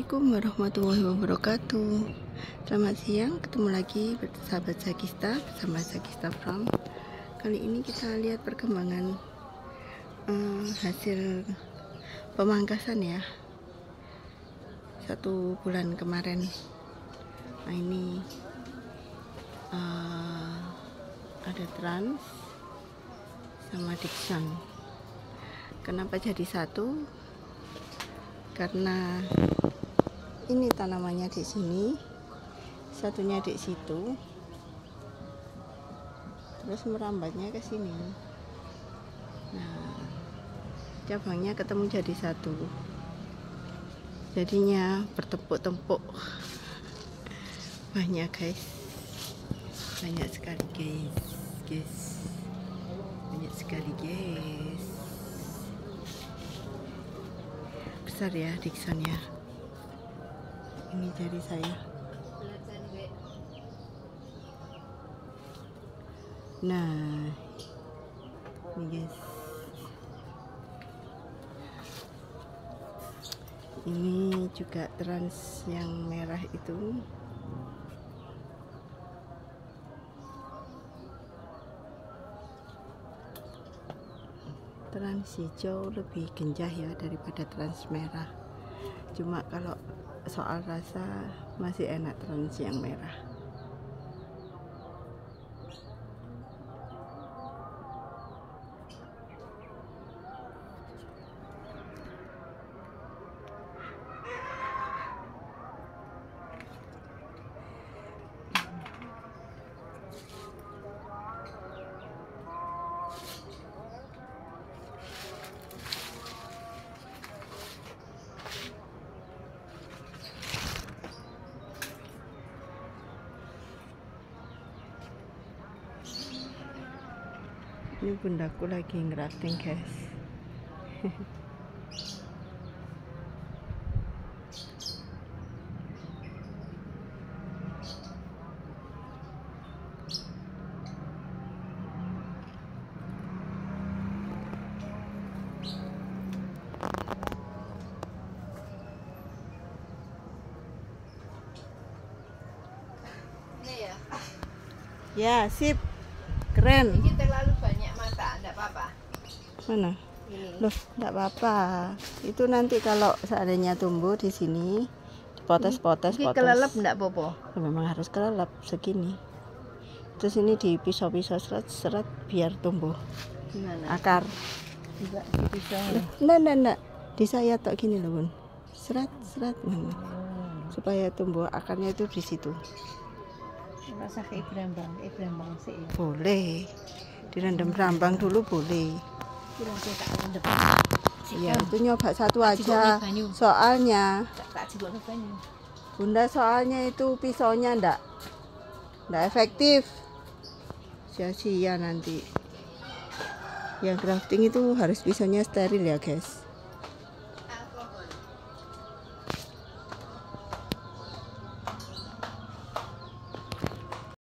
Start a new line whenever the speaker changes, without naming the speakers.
Assalamualaikum warahmatullahi wabarakatuh. Selamat siang, ketemu lagi sahabat Zakista bersama Zakista Farm Kali ini kita lihat perkembangan uh, hasil pemangkasan ya. Satu bulan kemarin. Nah ini uh, ada trans sama Dixon. Kenapa jadi satu? karena ini tanamannya di sini. Satunya di situ. Terus merambatnya ke sini. Nah cabangnya ketemu jadi satu. Jadinya bertempuk-tempuk banyak guys. Banyak sekali guys. Guys. Banyak sekali guys. Besar ya Dixon ya ini jari saya. Nah ini guys. Ini juga trans yang merah itu. Trans hijau lebih genjah ya daripada trans merah. Cuma kalau soal rasa masih enak trans yang merah ini bundaku lagi ngerafting guys.
Ya.
Ya sip. Keren.
Ini terlalu banyak apa-apa?
Mana?
Ini.
Loh enggak apa-apa. Itu nanti kalau seandainya tumbuh di sini dipotes-potes potes.
kelelep enggak popo?
Ya, memang harus kelelep segini. Terus ini di pisau-pisau seret-seret biar tumbuh.
Gimana?
Akar.
Juga di pisau
enggak enggak enggak di saya tok gini loh bun. Seret seret hmm. supaya tumbuh akarnya itu di situ.
Rasa kayak berambang kayak berambang sih. Ya
boleh direndam rambang dulu boleh.
Kira saya tak rendep
ya itu nyoba satu aja. soalnya bunda soalnya itu pisaunya ndak ndak efektif. Sia-sia nanti. Yang grafting itu harus pisaunya steril ya guys